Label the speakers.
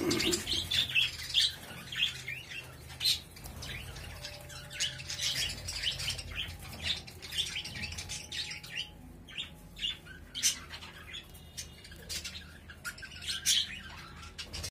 Speaker 1: Mm-hmm.